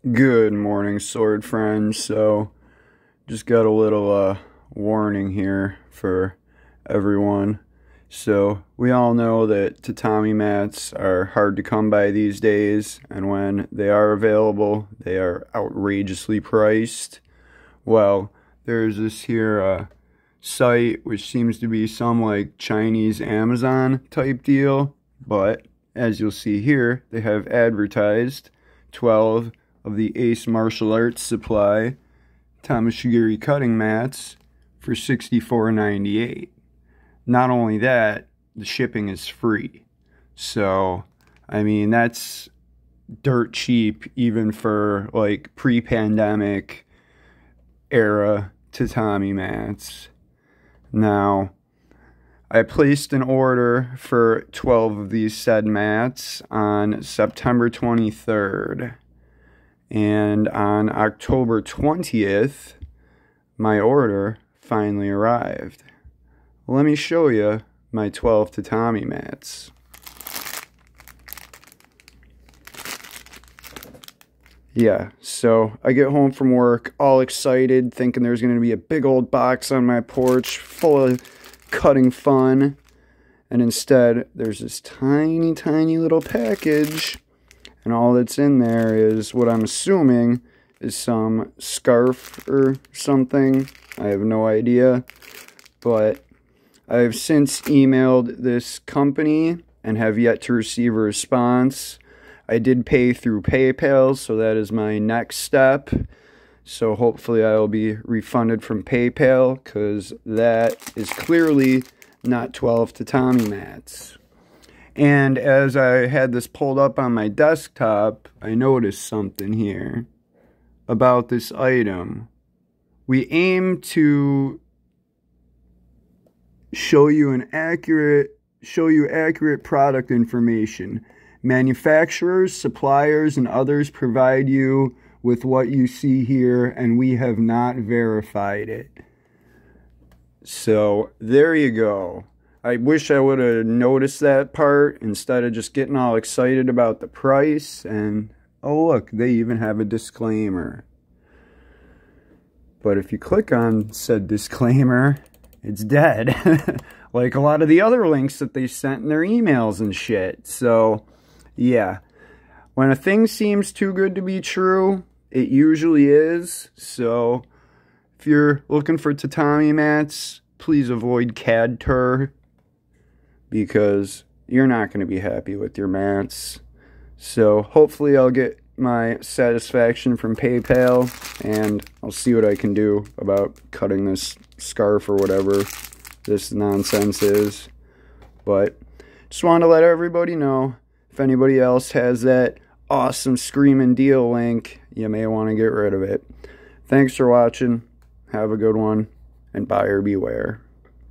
Good morning, sword friends. So, just got a little uh, warning here for everyone. So, we all know that tatami mats are hard to come by these days, and when they are available, they are outrageously priced. Well, there's this here uh, site which seems to be some like Chinese Amazon type deal, but as you'll see here, they have advertised 12 of the Ace Martial Arts Supply Tameshigiri cutting mats for $64.98. Not only that, the shipping is free. So, I mean, that's dirt cheap even for like pre-pandemic era tatami mats. Now, I placed an order for 12 of these said mats on September 23rd. And on October 20th, my order finally arrived. Let me show you my 12 tatami mats. Yeah, so I get home from work all excited, thinking there's going to be a big old box on my porch full of cutting fun. And instead, there's this tiny, tiny little package and all that's in there is what I'm assuming is some scarf or something. I have no idea. But I've since emailed this company and have yet to receive a response. I did pay through PayPal, so that is my next step. So hopefully I will be refunded from PayPal because that is clearly not 12 tatami mats. And as I had this pulled up on my desktop, I noticed something here about this item. We aim to show you an accurate show you accurate product information. Manufacturers, suppliers, and others provide you with what you see here, and we have not verified it. So there you go. I wish I would have noticed that part instead of just getting all excited about the price. And oh, look, they even have a disclaimer. But if you click on said disclaimer, it's dead. like a lot of the other links that they sent in their emails and shit. So, yeah. When a thing seems too good to be true, it usually is. So, if you're looking for tatami mats, please avoid CADTUR because you're not going to be happy with your mats. So hopefully I'll get my satisfaction from PayPal and I'll see what I can do about cutting this scarf or whatever this nonsense is. But just want to let everybody know if anybody else has that awesome screaming deal link, you may want to get rid of it. Thanks for watching. Have a good one and buyer beware.